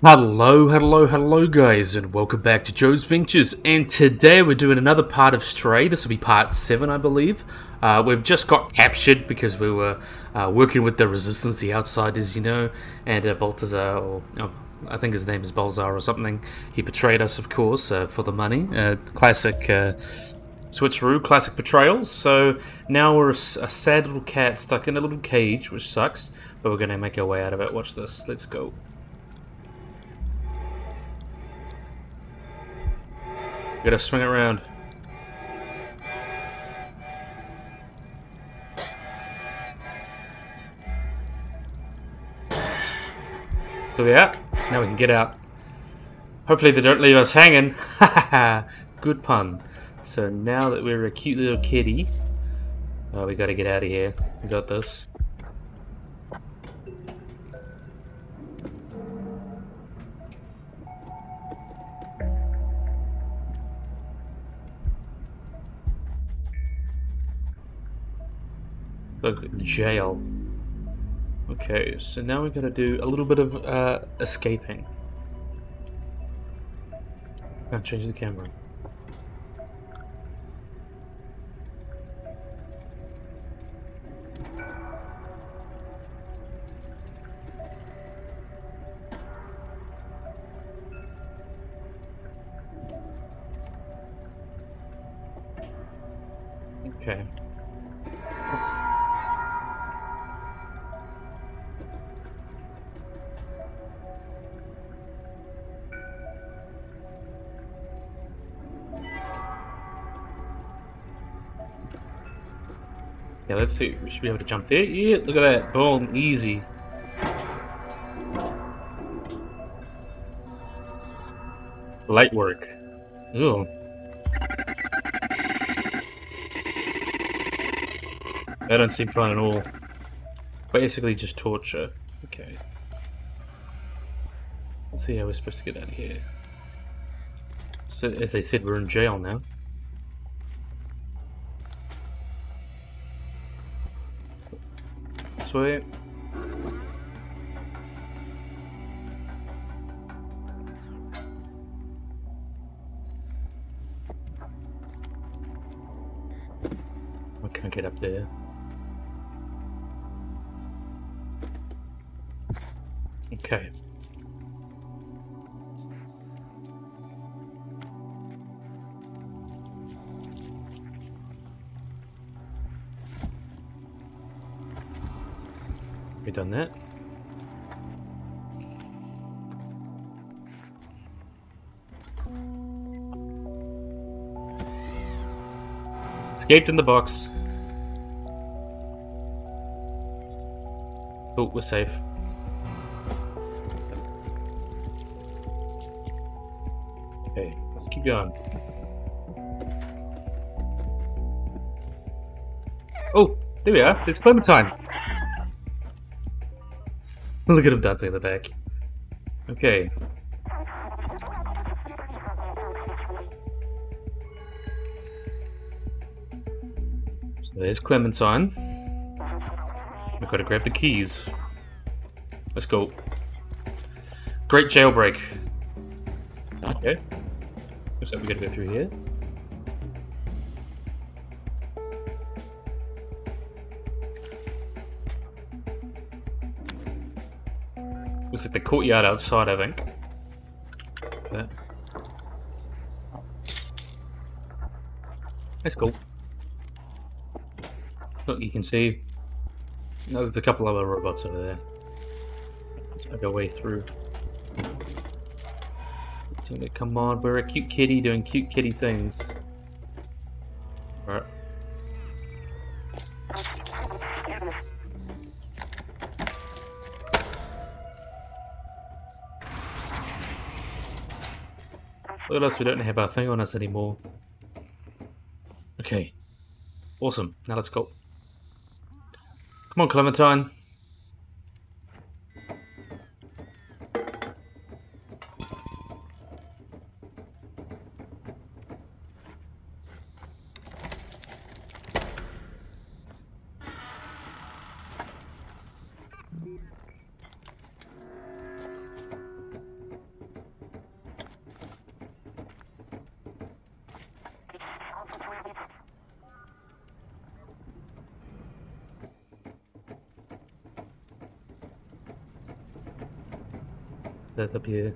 Hello, hello, hello, guys, and welcome back to Joe's Ventures. And today we're doing another part of Stray. This will be part 7, I believe. Uh, we've just got captured because we were uh, working with the Resistance, the Outsiders, you know, and uh, Baltazar, or oh, I think his name is Balzar or something. He betrayed us, of course, uh, for the money. Uh, classic uh, switcheroo, classic betrayals. So now we're a sad little cat stuck in a little cage, which sucks, but we're going to make our way out of it. Watch this. Let's go. Gotta swing it around. So yeah, now we can get out. Hopefully they don't leave us hanging. Good pun. So now that we're a cute little kitty, uh, we gotta get out of here. We got this. Jail. Okay, so now we gotta do a little bit of uh, escaping. Can't change the camera. Okay. Yeah, let's see. We should be able to jump there. Yeah, look at that. Boom. Easy. Light work. Ooh. That don't seem fun at all. Basically just torture. Okay. Let's see how we're supposed to get out of here. So, as they said, we're in jail now. Sweet. I Escaped in the box. Oh, we're safe. Okay, let's keep going. Oh, there we are. It's Clementine. Look at him dancing in the back. Okay. There's Clementine. We've got to grab the keys. Let's go. Great jailbreak. Okay. Looks like we gotta go through here. Looks like the courtyard outside, I think. That's cool. Look, you can see. No, there's a couple other robots over there. Let's make our way through. Come on, we're a cute kitty doing cute kitty things. Alright. Us, we don't have our thing on us anymore. Okay. Awesome. Now let's go. Come on, Clementine. That's up here.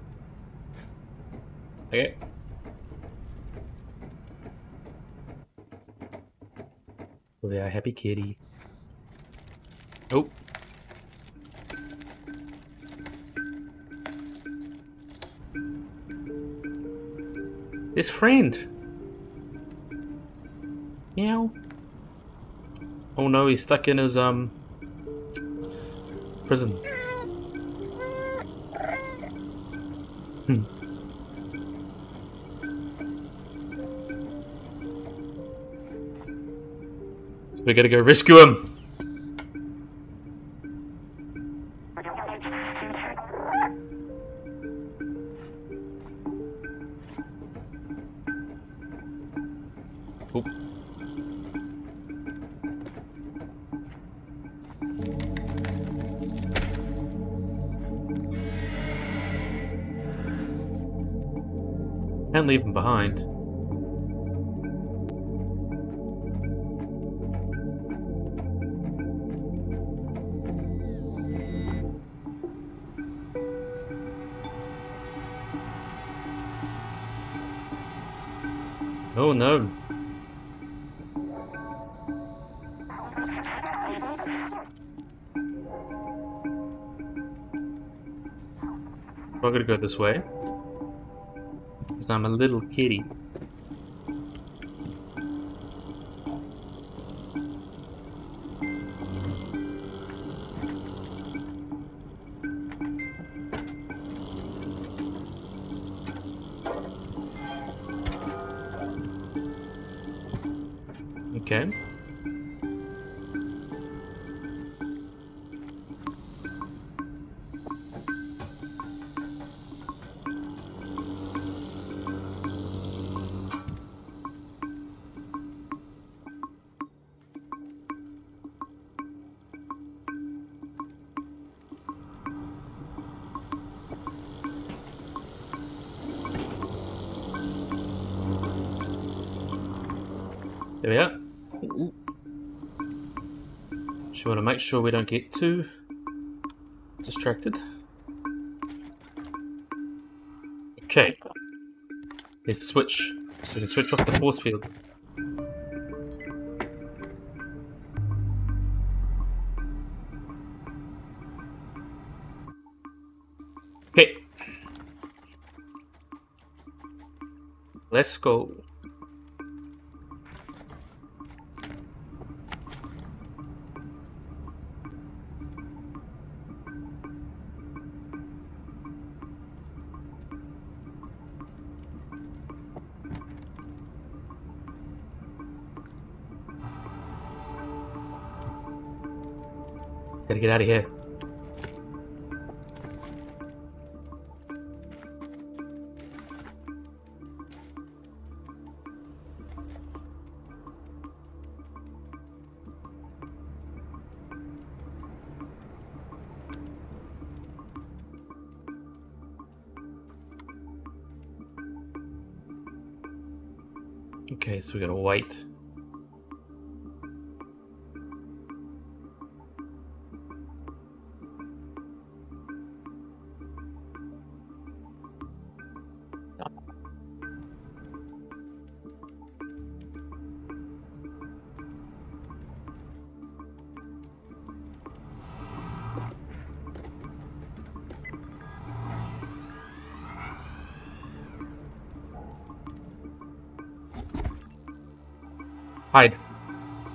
Okay. Oh yeah, happy kitty. Oh. This friend. Meow. Oh no, he's stuck in his um prison. Hmm. We gotta go rescue him. Oh no. We're gonna go this way. Because I'm a little kitty. Sure we don't get too distracted. Okay. There's a switch, so we can switch off the force field. Okay. Let's go. Gotta get out of here. Okay, so we gotta wait.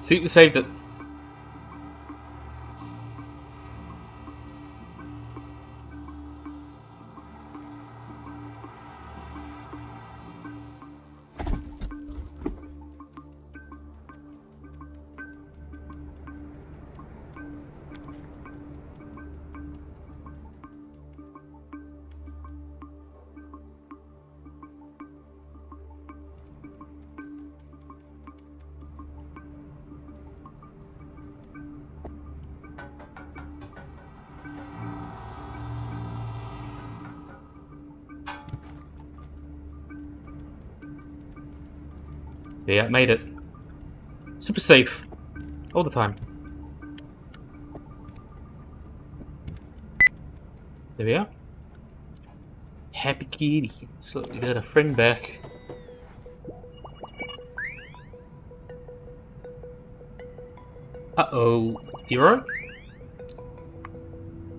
See, we saved it. Yeah, made it. Super safe. All the time. There we are. Happy kitty. So we got a friend back. Uh-oh. You alright?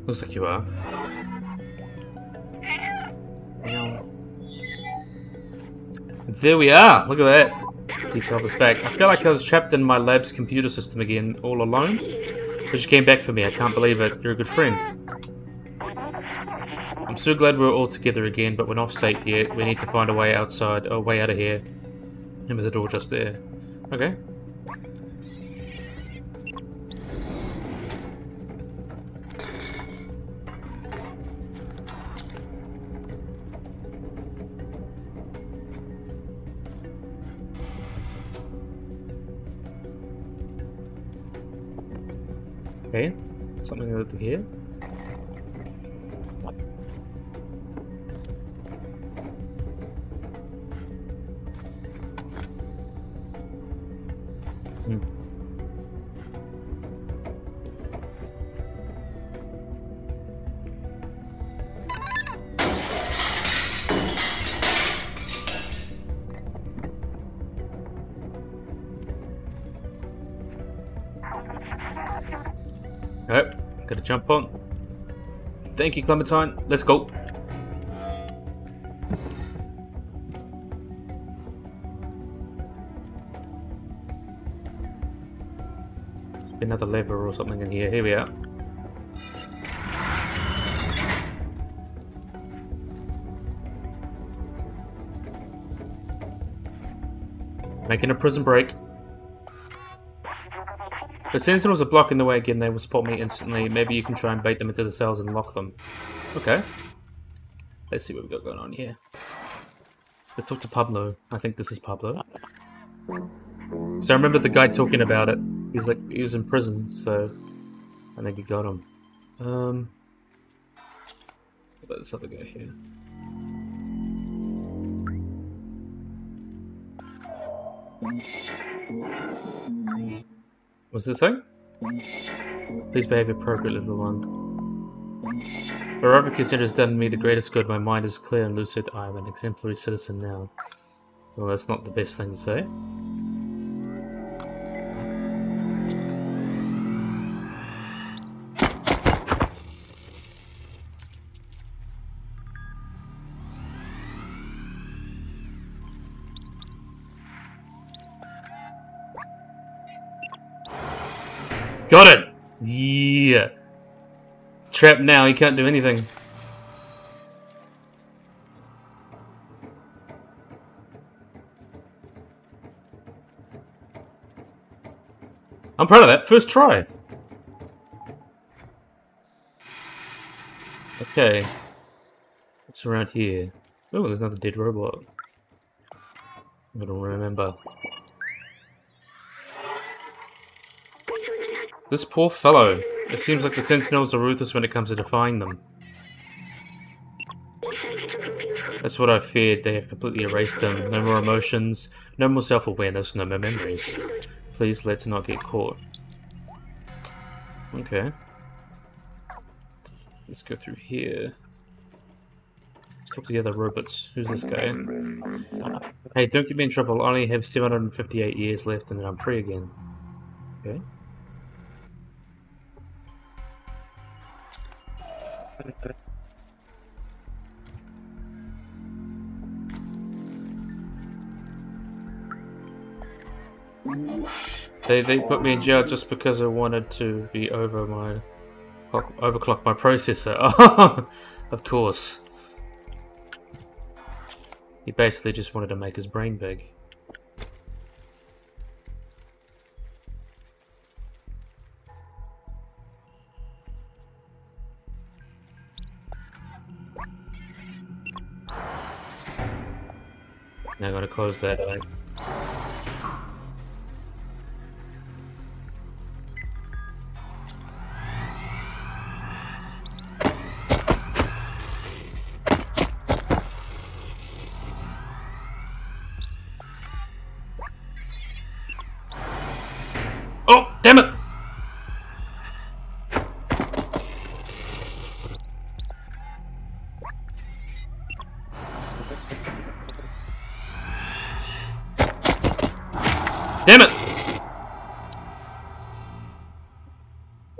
Looks like you are. There we are. Look at that. Detail is back. I feel like I was trapped in my lab's computer system again, all alone. But you came back for me. I can't believe it. You're a good friend. I'm so glad we're all together again, but we're not safe yet. We need to find a way outside, a way out of here. Remember the door just there. Okay, here. Jump on. Thank you, Clementine. Let's go. Another lever or something in here. Here we are. Making a prison break. If sentinels are blocking the way again, they will spot me instantly. Maybe you can try and bait them into the cells and lock them. Okay. Let's see what we've got going on here. Let's talk to Pablo. I think this is Pablo. So I remember the guy talking about it. He was like, he was in prison, so I think he got him. Um, what about this other guy here? What's this saying? Please behave appropriately, little one. Wherever considers done me the greatest good, my mind is clear and lucid. I am an exemplary citizen now. Well, that's not the best thing to say. Got it! Yeah. Trapped now, he can't do anything. I'm proud of that. First try. Okay. What's around here? Oh, there's another dead robot. I don't remember. This poor fellow. It seems like the Sentinels are ruthless when it comes to defying them. That's what I feared. They have completely erased them. No more emotions, no more self-awareness, no more memories. Please let's not get caught. Okay. Let's go through here. Let's talk to the other robots. Who's this guy? Hey, don't get me in trouble. I only have 758 years left and then I'm free again. Okay. They they put me in jail just because I wanted to be over my clock, overclock my processor. of course. He basically just wanted to make his brain big. Now I'm gonna close that.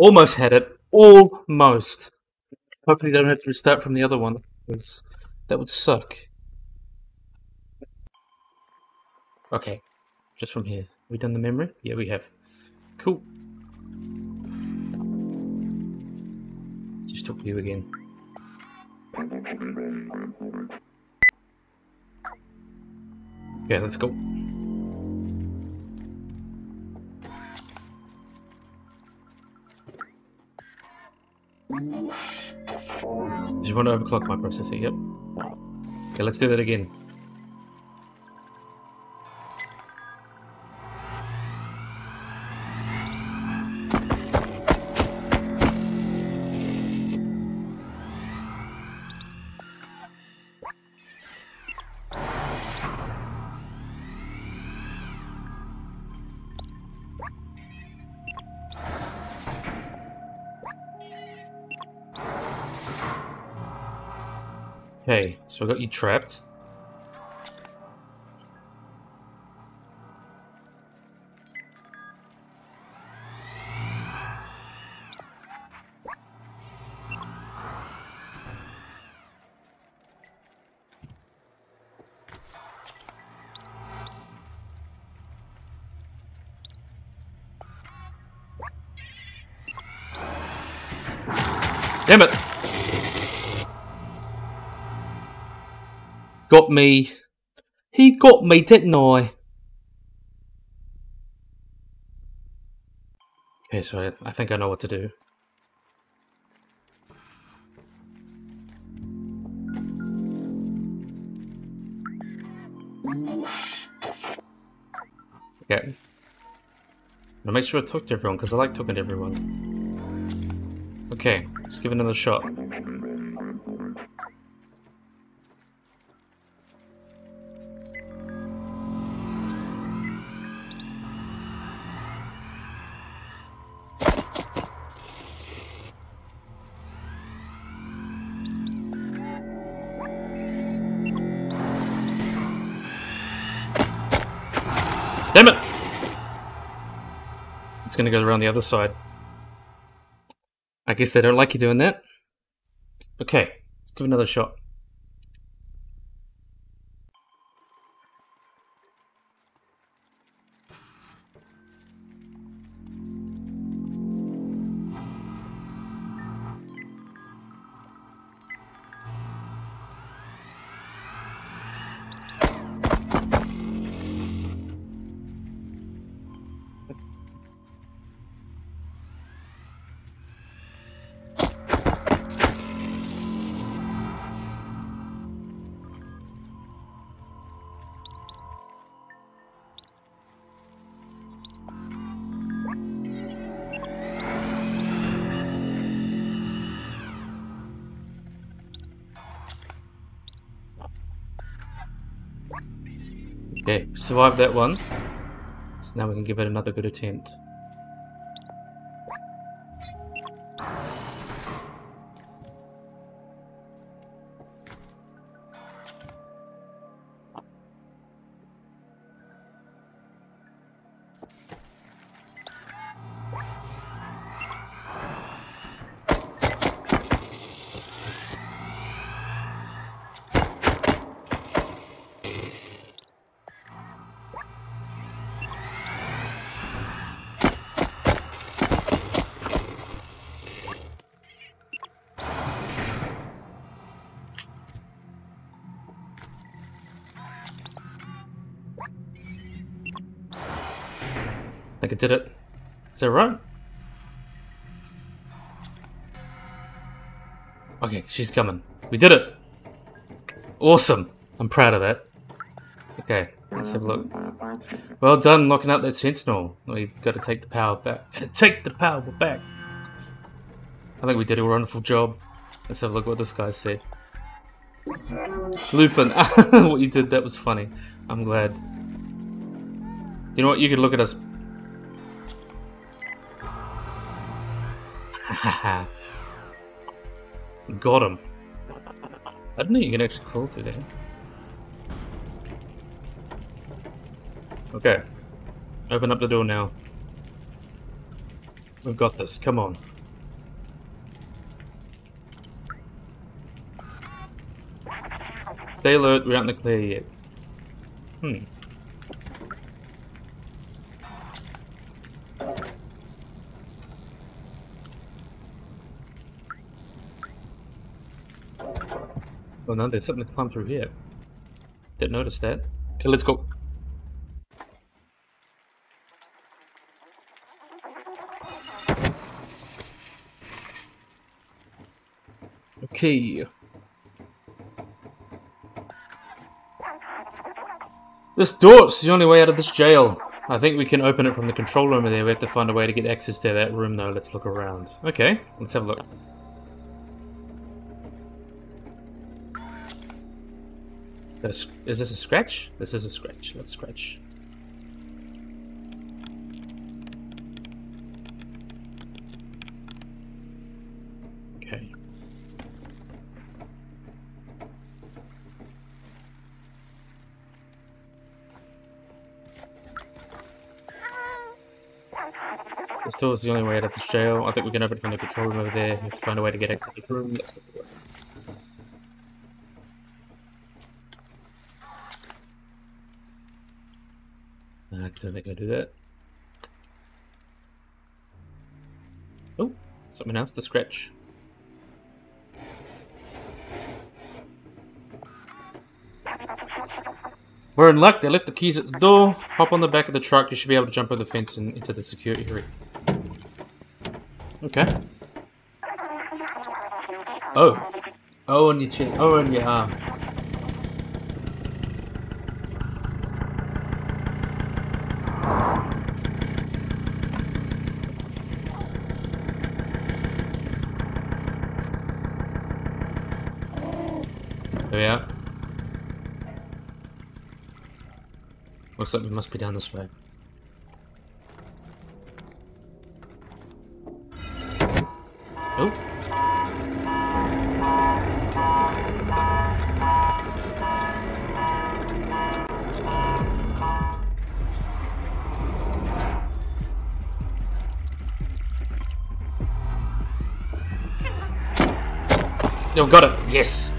Almost had it. Almost. Hopefully don't have to restart from the other one. Because that would suck. Okay. Just from here. We done the memory? Yeah, we have. Cool. Just talk to you again. Yeah, let's go. Just want to overclock my processor, yep. Okay, let's do that again. Okay, so I got you trapped. Damn it! Got me. He got me, didn't I? Okay, so I, I think I know what to do. Okay. Now make sure I talk to everyone, because I like talking to everyone. Okay, let's give it another shot. Gonna go around the other side. I guess they don't like you doing that. Okay, let's give another shot. Survived that one. So now we can give it another good attempt. I think I did it. Is that right? Okay, she's coming. We did it! Awesome! I'm proud of that. Okay, let's have a look. Well done knocking out that sentinel. We've got to take the power back. Gotta take the power back! I think we did a wonderful job. Let's have a look what this guy said. Lupin, what you did, that was funny. I'm glad. You know what, you could look at us Got him. I didn't know you can actually crawl through there. Okay. Open up the door now. We've got this. Come on. Stay alert. We aren't in the clear yet. Hmm. Oh no, there's something to climb through here. Didn't notice that. Okay, let's go. Okay. This door's the only way out of this jail. I think we can open it from the control room over there. We have to find a way to get access to that room though. Let's look around. Okay, let's have a look. Is this a scratch? This is a scratch. Let's scratch. Okay. This door is the only way out of the jail. I think we can open it from the control room over there. We have to find a way to get out of the room I don't think I do that. Oh, something else to scratch. We're in luck. They left the keys at the door. Hop on the back of the truck. You should be able to jump over the fence and into the security area. Okay. Oh. Oh, on your chin. Oh, on your arm. There we are. Looks like we must be down this way. Oh. Yo, got it. Yes.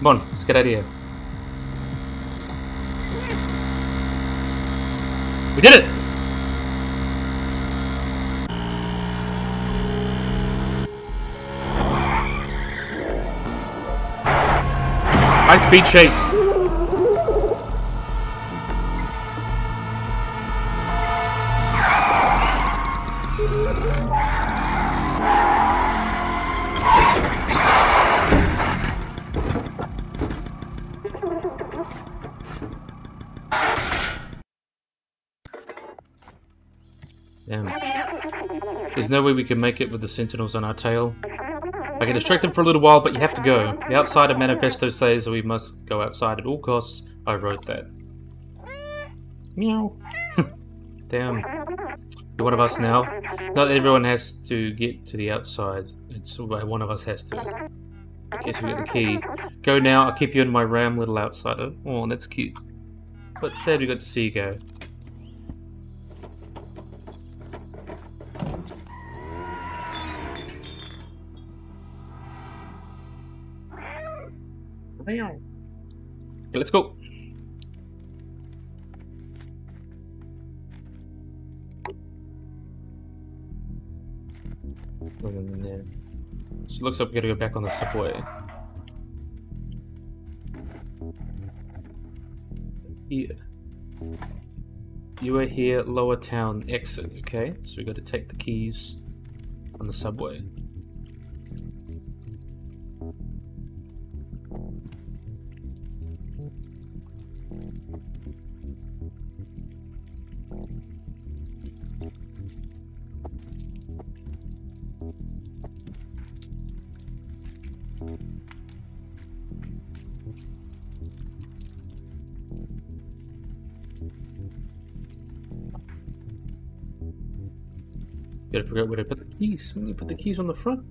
Come on, let's get out of here. We did it! High speed chase. No way we can make it with the sentinels on our tail. I can distract them for a little while, but you have to go. The outsider manifesto says we must go outside at all costs. I wrote that. Meow. Damn. You're one of us now. Not everyone has to get to the outside. It's one of us has to. I guess we get the key. Go now, I'll keep you in my ram, little outsider. Oh, that's cute. But sad we got to see you go. Let's go. She looks like we gotta go back on the subway. Here. You are here, lower town exit, okay? So we gotta take the keys on the subway. Out where I put the keys. Need to put the keys on the front.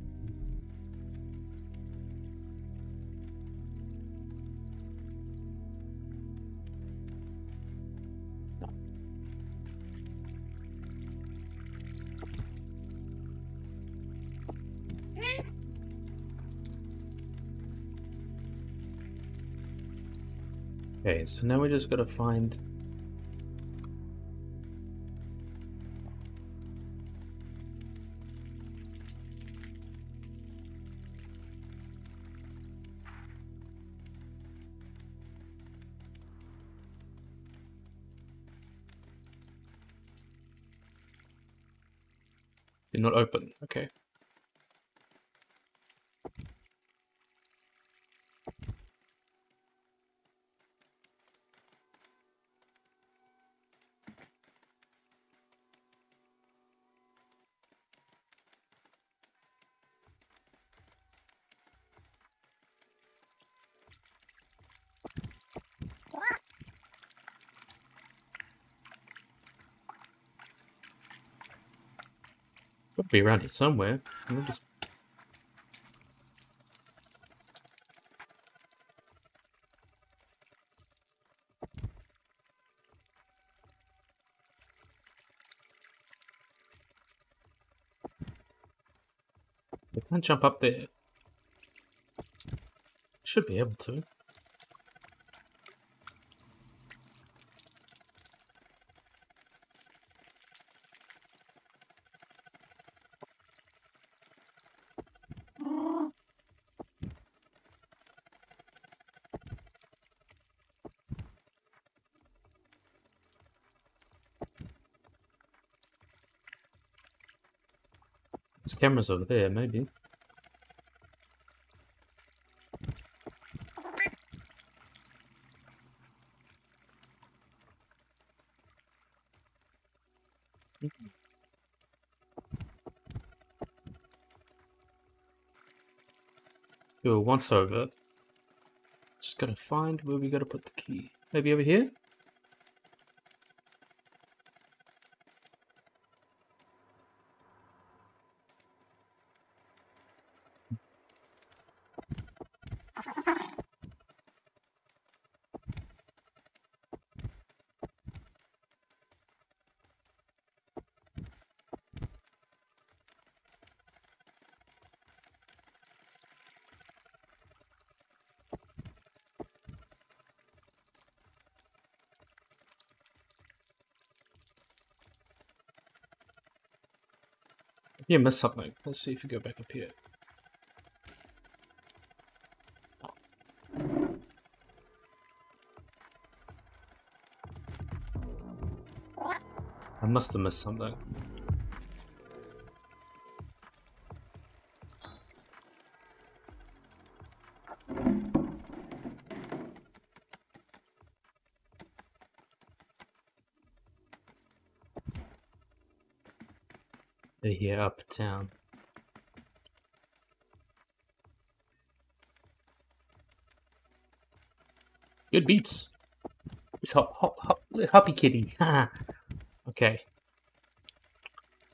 Okay, so now we just gotta find Did not open. Okay. Could be around here somewhere. We'll just We can't jump up there. Should be able to. There's cameras over there, maybe. Cool, once over. Just gotta find where we gotta put the key. Maybe over here? You missed something. Let's see if you go back up here. I must have missed something. Here uptown. Good beats. It's hop, hop, hop, hoppy kitty. okay.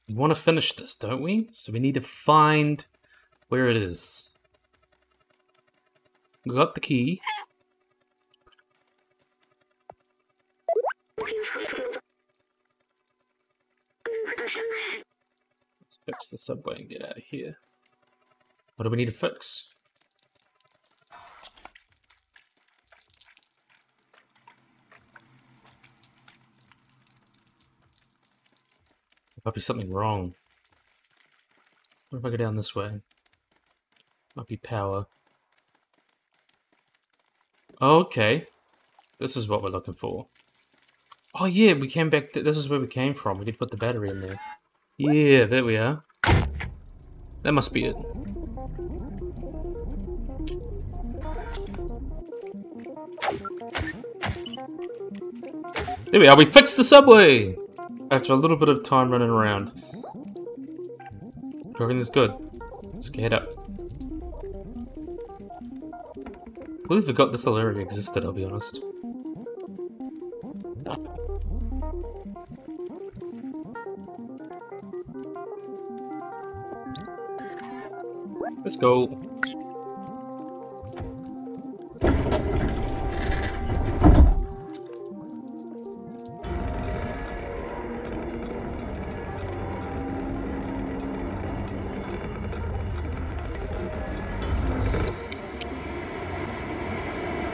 We want to finish this, don't we? So we need to find where it is. We got the key. Fix the subway and get out of here. What do we need to fix? Might be something wrong. What if I go down this way? Might be power. Okay. This is what we're looking for. Oh yeah, we came back, this is where we came from. We did put the battery in there. Yeah, there we are. That must be it. There we are, we fixed the subway! After a little bit of time running around. Everything's good. Let's get up. I really forgot this little area existed, I'll be honest. Let's go.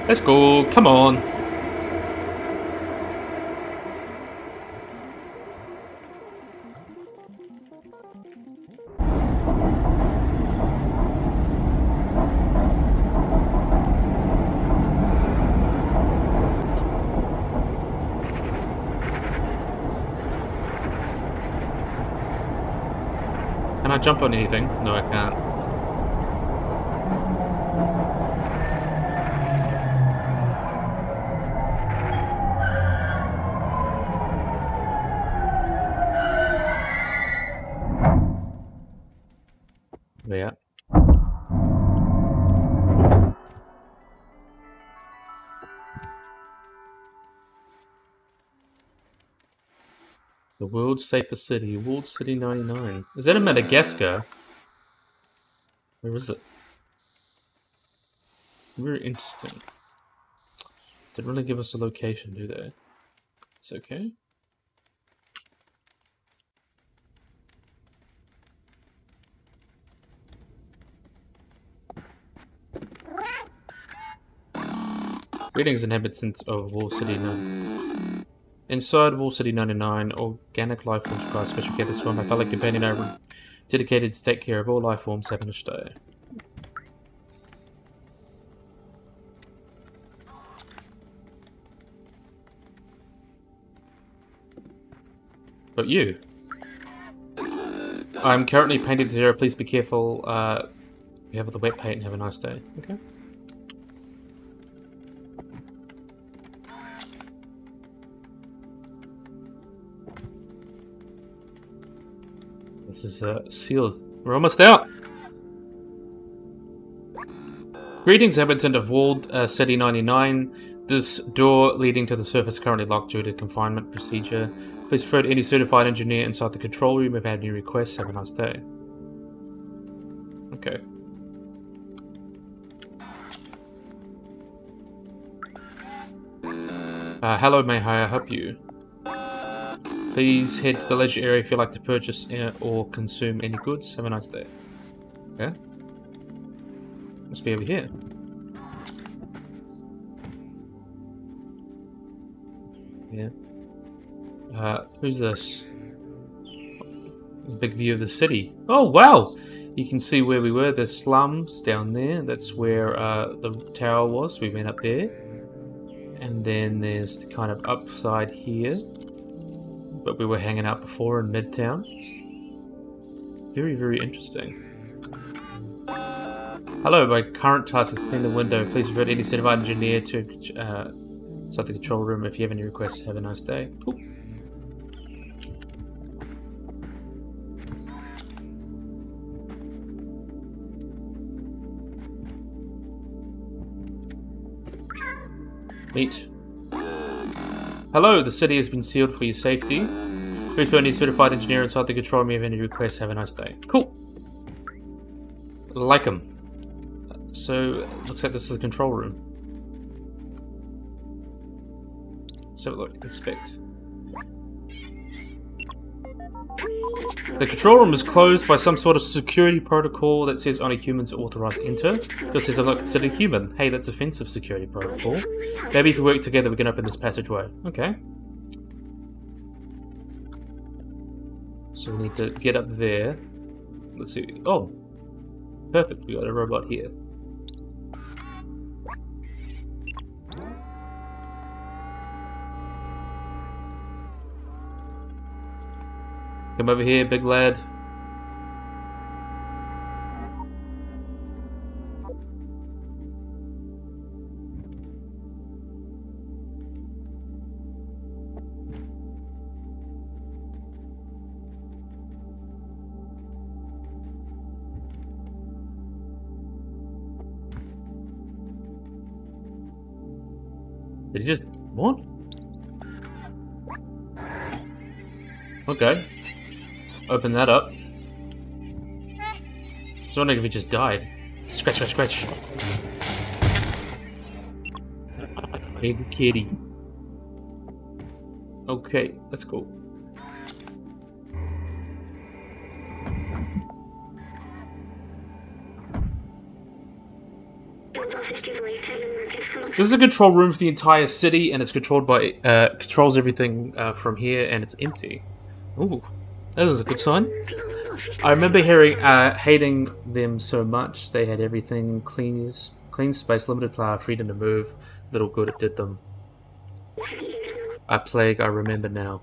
Let's go. Come on. Can I jump on anything? No, I can't. World's safest city, Walled City 99. Is that in Madagascar? Where is it? Very interesting. Didn't really give us a location, do they? It's okay. Greetings, inhabitants of Walled City. No. Inside Walled City 99, organic life forms require special care. This is why my fellow companion are dedicated to take care of all life forms having a stay. But you. I'm currently painting the area. Please be careful. Uh, be have the wet paint and have a nice day. Okay. This is uh, sealed. We're almost out. Greetings, inhabitant of Walled uh, City 99. This door leading to the surface currently locked due to confinement procedure. Please refer to any certified engineer inside the control room if you have any requests. Have a nice day. Okay. Uh, hello, may I help you? Please head to the leisure area if you'd like to purchase uh, or consume any goods. Have a nice day. Okay. Must be over here. Yeah. Uh, who's this? Big view of the city. Oh, wow! You can see where we were, the slums down there. That's where uh, the tower was. We went up there. And then there's the kind of upside here but we were hanging out before in Midtown. Very, very interesting. Hello, my current task is clean the window. Please refer to any certified engineer to uh, the control room if you have any requests. Have a nice day. Cool. Meet. Hello, the city has been sealed for your safety. Please put any certified engineer inside the control room if any requests. Have a nice day. Cool. Like them. So, looks like this is the control room. So look, inspect. The control room is closed by some sort of security protocol that says only humans are authorized to enter. Just says I'm not considered human. Hey, that's offensive security protocol. Maybe if we work together we can open this passageway. Okay. So we need to get up there. Let's see. Oh, perfect. We got a robot here. Come over here, big lad. Did he just... what? Okay. Open that up. was wondering if he just died. Scratch, scratch, scratch. Baby kitty. Okay, let's go. This is a control room for the entire city, and it's controlled by uh, controls everything uh, from here, and it's empty. Ooh, that is a good sign. I remember hearing uh, hating them so much. They had everything clean, clean space, limited power, freedom to move. Little good it did them. A plague I remember now.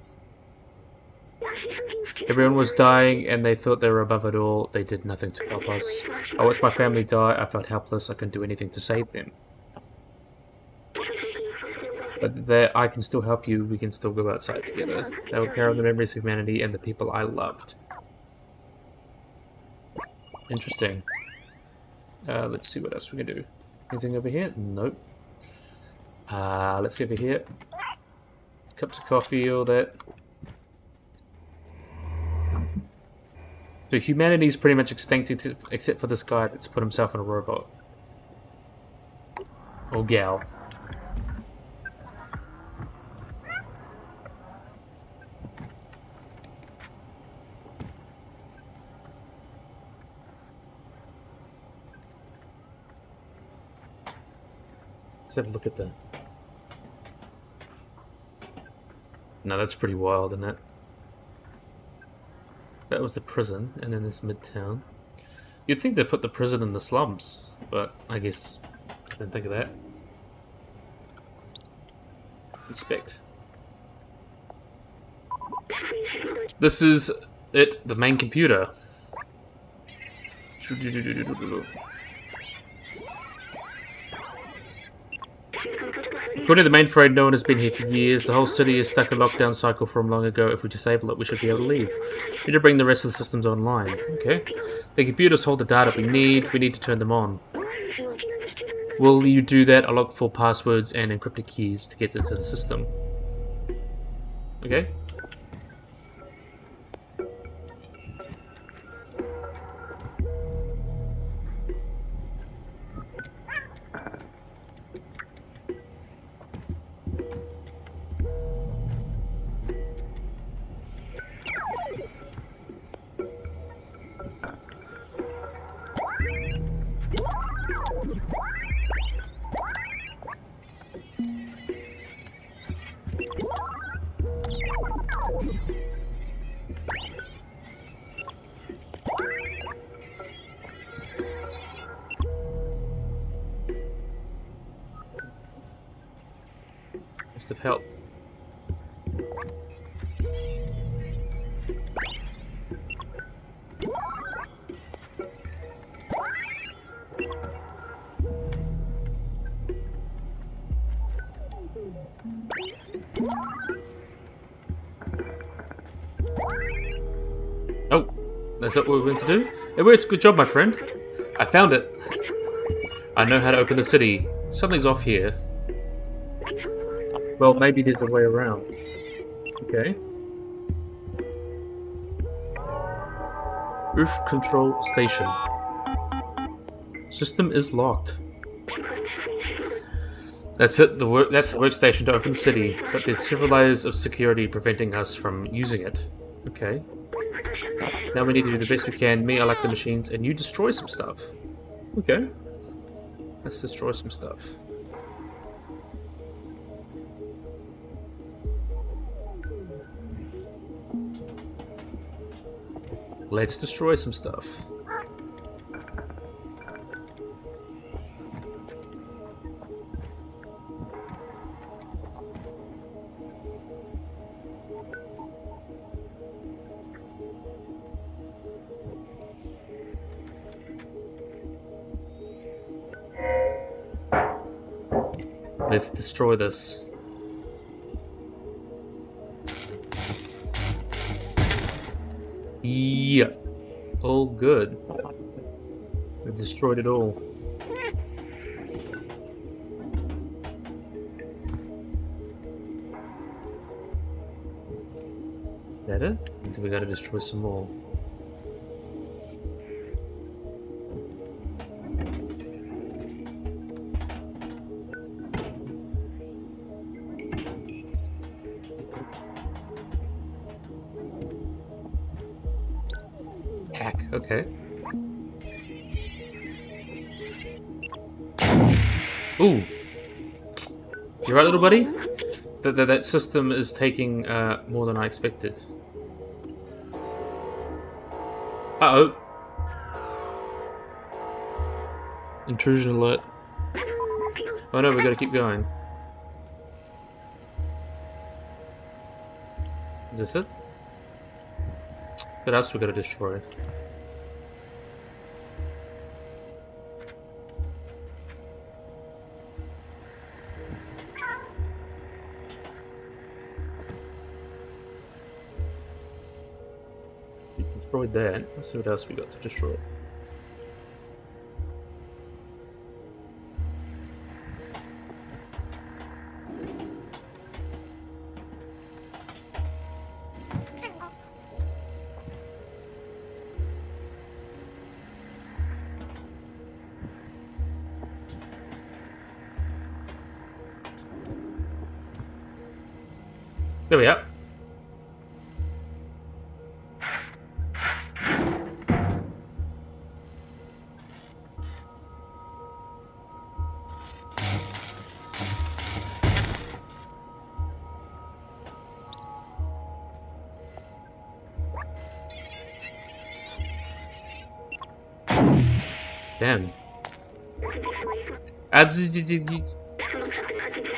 Everyone was dying and they thought they were above it all. They did nothing to help us. I watched my family die. I felt helpless. I couldn't do anything to save them. But there, I can still help you. We can still go outside together. They will carry on the memories of humanity and the people I loved. Interesting. Uh, let's see what else we can do. Anything over here? Nope. Uh, let's see over here. Cups of coffee, all that. So humanity is pretty much extincted except for this guy that's put himself in a robot. Or gal. Let's have a look at that. No, that's pretty wild, isn't it? That was the prison, and then this midtown. You'd think they put the prison in the slums, but I guess I didn't think of that. Inspect. This is it, the main computer. According to the mainframe, no one has been here for years. The whole city is stuck in lockdown cycle from long ago. If we disable it, we should be able to leave. We need to bring the rest of the systems online. Okay. The computers hold the data we need. We need to turn them on. Will you do that? I'll look for passwords and encrypted keys to get into the system. Okay. Must have helped. Oh, that's what we are going to do? It works. Good job, my friend. I found it. I know how to open the city. Something's off here. Well, maybe there's a way around. Okay. Roof control station. System is locked. That's it. The work. That's the workstation to open the city, but there's several layers of security preventing us from using it. Okay. Now we need to do the best we can. Me, I like the machines, and you destroy some stuff. Okay. Let's destroy some stuff. Let's destroy some stuff. Let's destroy this. Yeah. Oh, good. We destroyed it all. That it? we gotta destroy some more? Buddy? That, that, that system is taking uh, more than I expected. Uh-oh. Intrusion alert. Oh no, we gotta keep going. Is this it? What else we gotta destroy? We destroyed that. Let's see what else we got to destroy.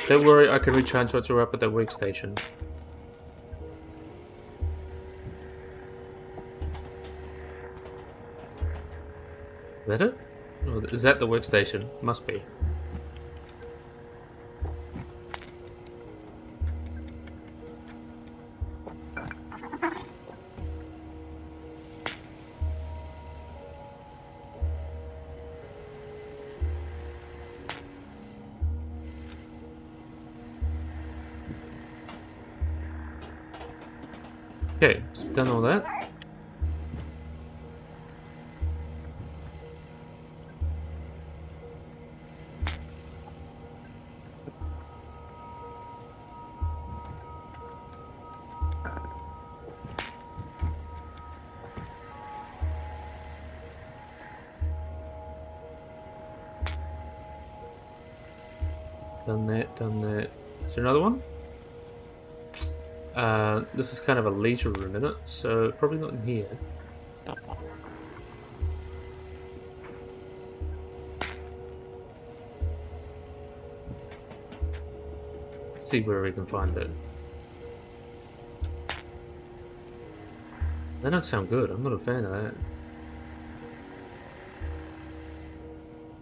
Don't worry, I can retransfer to up at the workstation. Is that it? Oh, is that the workstation? Must be. Is kind of a leisure room, isn't it? So probably not in here. see where we can find it. That don't sound good. I'm not a fan of that.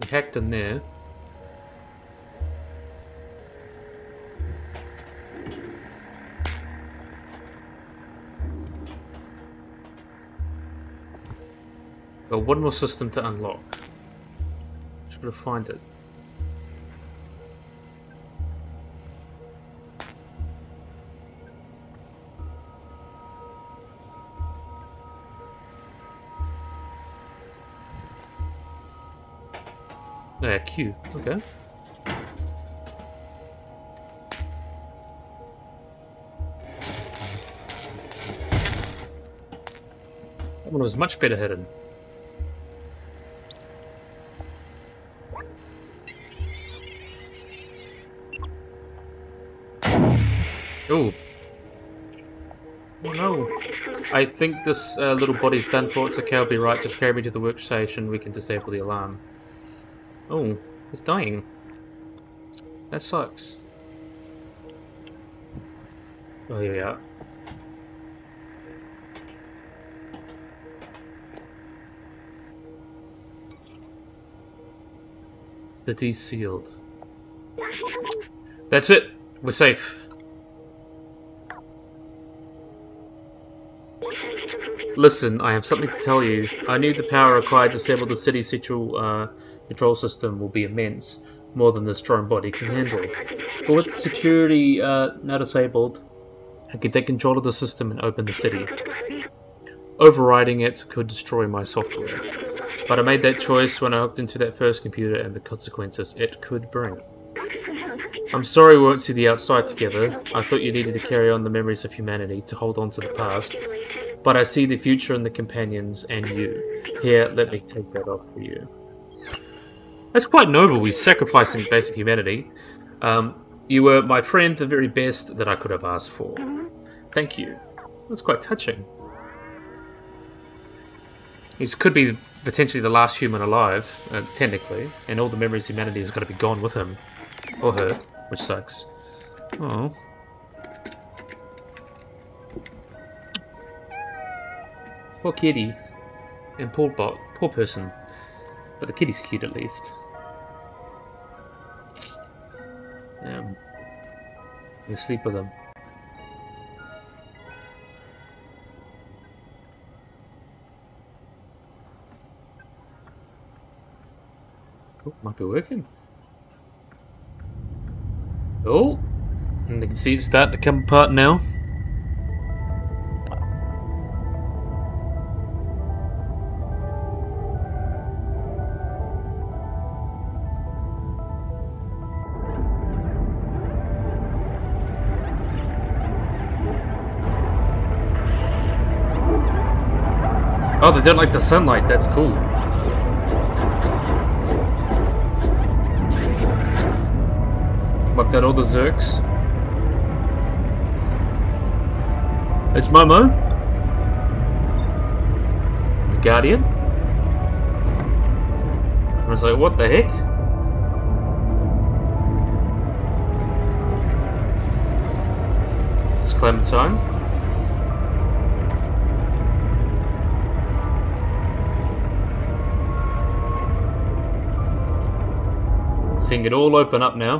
We hacked in there. One more system to unlock. Just gotta find it. Yeah, Q. Okay. That one was much better hidden. I think this uh, little body's done for. It's okay, I'll be right. Just carry me to the workstation. We can disable the alarm. Oh, he's dying. That sucks. Oh, here we are. The D's sealed. That's it. We're safe. Listen, I have something to tell you. I knew the power required to disable the city's central uh, control system will be immense, more than this drone body can handle. But with the security uh, now disabled, I can take control of the system and open the city. Overriding it could destroy my software. But I made that choice when I hooked into that first computer and the consequences it could bring. I'm sorry we won't see the outside together. I thought you needed to carry on the memories of humanity, to hold on to the past. But I see the future in the companions and you. Here, let me take that off for you. That's quite noble. He's sacrificing basic humanity. Um, you were my friend, the very best that I could have asked for. Thank you. That's quite touching. He could be potentially the last human alive, uh, technically, and all the memories of humanity has got to be gone with him. Or her, which sucks. Oh. Poor kitty. And poor bot. Poor person. But the kitty's cute at least. Um, you sleep with him. Oh, might be working. Oh! And they can see it starting to come apart now. They don't like the sunlight. That's cool. Wiped out all the Zurks. It's Momo. The Guardian. I was like, what the heck? It's Clementine. Seeing it all open up now.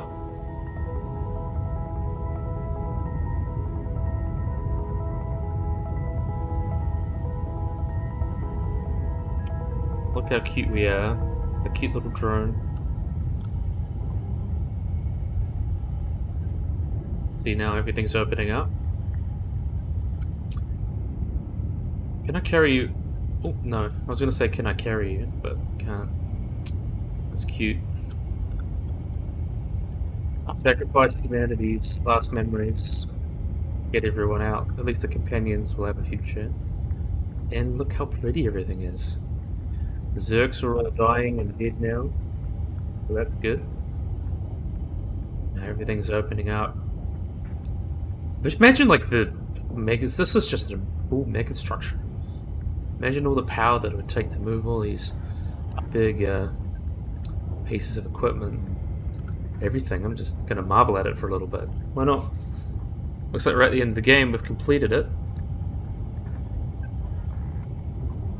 Look how cute we are. A cute little drone. See now everything's opening up. Can I carry you? Oh, no. I was going to say can I carry you, but can't. That's cute. Sacrifice humanity's last memories to get everyone out. At least the companions will have a future. And look how pretty everything is. The Zurks are all dying and dead now. So that's good. Now everything's opening up. Just imagine like the megas. This is just a cool mega structure. Imagine all the power that it would take to move all these big uh, pieces of equipment everything. I'm just going to marvel at it for a little bit. Why not? Looks like we're at the end of the game. We've completed it.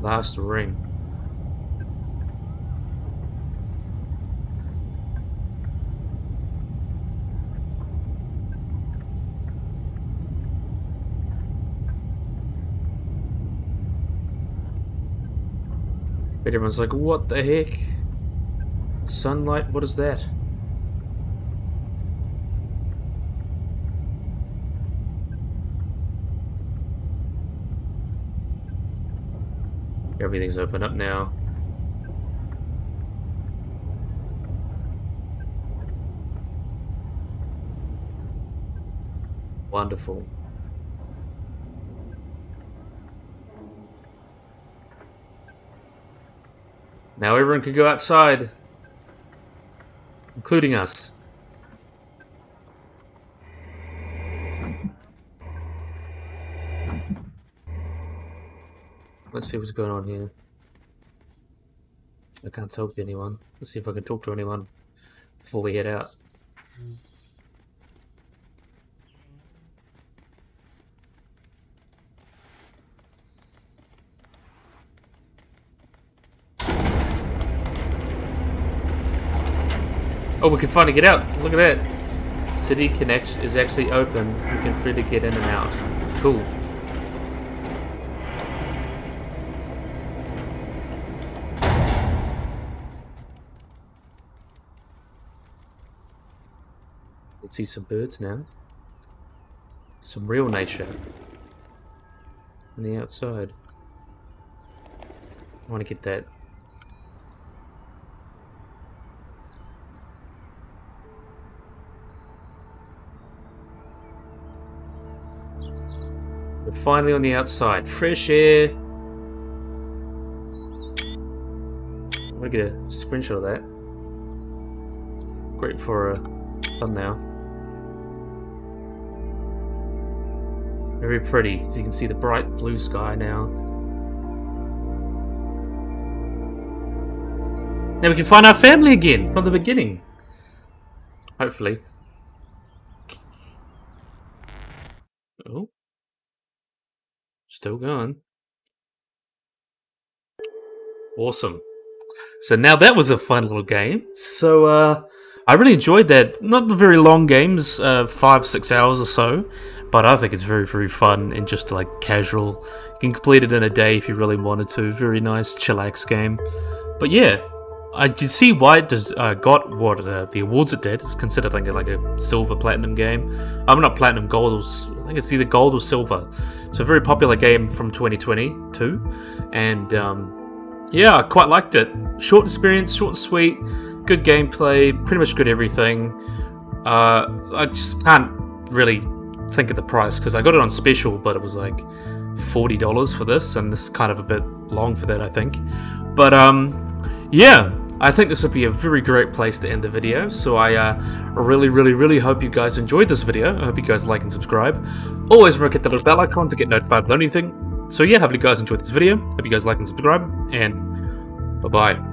Last ring. But everyone's like, what the heck? Sunlight, what is that? Everything's open up now. Wonderful. Now everyone can go outside, including us. Let's see what's going on here. I can't talk to anyone. Let's see if I can talk to anyone before we head out. Oh, we can finally get out. Look at that. City Connect is actually open. We can freely get in and out. Cool. See some birds now. Some real nature. On the outside. I want to get that. We're finally on the outside. Fresh air. I'm gonna get a screenshot of that. Great for uh, a thumbnail. Very pretty, as you can see the bright blue sky now. Now we can find our family again from the beginning. Hopefully. Oh. Still going. Awesome. So now that was a fun little game. So uh, I really enjoyed that. Not the very long games, uh, five, six hours or so, but I think it's very, very fun and just like casual. You can complete it in a day if you really wanted to. Very nice, chillax game. But yeah, I can see why it does, uh, got what uh, the awards it did. It's considered like a, like a silver platinum game. I'm not platinum gold. I think it's either gold or silver. So very popular game from 2022, and um, yeah, I quite liked it. Short experience, short and sweet, good gameplay, pretty much good everything. Uh, I just can't really think of the price because I got it on special, but it was like forty dollars for this, and this is kind of a bit long for that, I think. But um, yeah, I think this would be a very great place to end the video, so I uh, really, really, really hope you guys enjoyed this video. I hope you guys like and subscribe. Always remember to hit the little bell icon to get notified of anything. So yeah, hope you guys enjoyed this video. Hope you guys like and subscribe, and bye-bye.